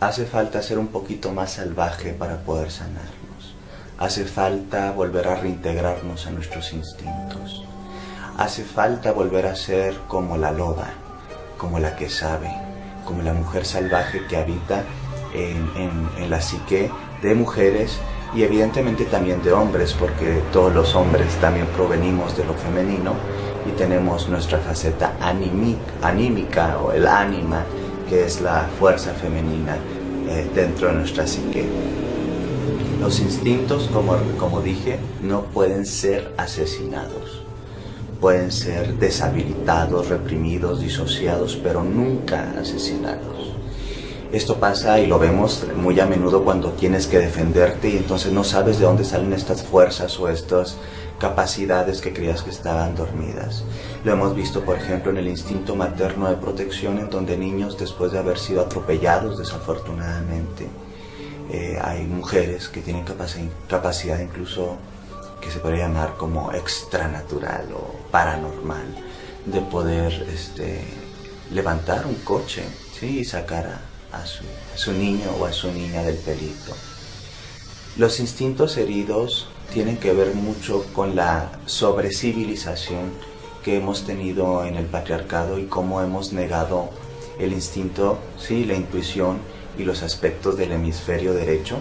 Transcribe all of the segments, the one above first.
Hace falta ser un poquito más salvaje para poder sanarnos. Hace falta volver a reintegrarnos a nuestros instintos. Hace falta volver a ser como la loba, como la que sabe, como la mujer salvaje que habita en, la psique de mujeres y evidentemente también de hombres, porque todos los hombres también provenimos de lo femenino y tenemos nuestra faceta anímica o el ánima, que es la fuerza femenina eh, dentro de nuestra psique. Los instintos, como, como dije, no pueden ser asesinados. Pueden ser deshabilitados, reprimidos, disociados, pero nunca asesinados. Esto pasa y lo vemos muy a menudo cuando tienes que defenderte y entonces no sabes de dónde salen estas fuerzas o estas capacidades que creías que estaban dormidas. Lo hemos visto, por ejemplo, en el instinto materno de protección, en donde niños, después de haber sido atropellados desafortunadamente, eh, hay mujeres que tienen capacidad incluso que se podría llamar como extranatural o paranormal de poder este, levantar un coche ¿sí? y sacar a, a su, niño o a su niña del pelito. Los instintos heridos tienen que ver mucho con la sobrecivilización que hemos tenido en el patriarcado y cómo hemos negado el instinto, sí, la intuición y los aspectos del hemisferio derecho,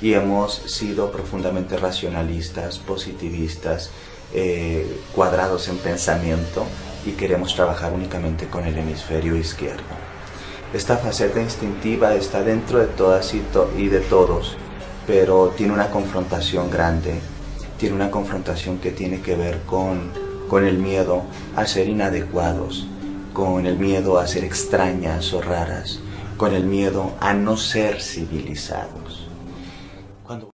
y hemos sido profundamente racionalistas, positivistas, eh, cuadrados en pensamiento y queremos trabajar únicamente con el hemisferio izquierdo. Esta faceta instintiva está dentro de todas y, de todos, pero tiene una confrontación grande, tiene una confrontación que tiene que ver con, con el miedo a ser inadecuados, con el miedo a ser extrañas o raras, con el miedo a no ser civilizados.